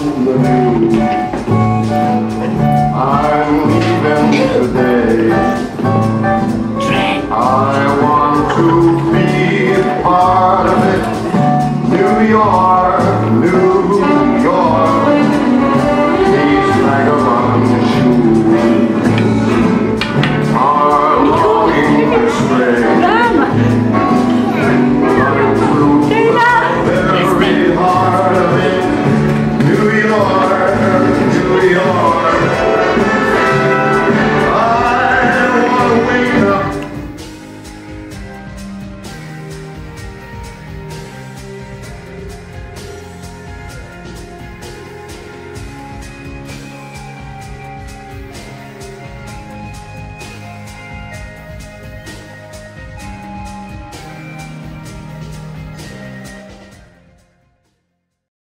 the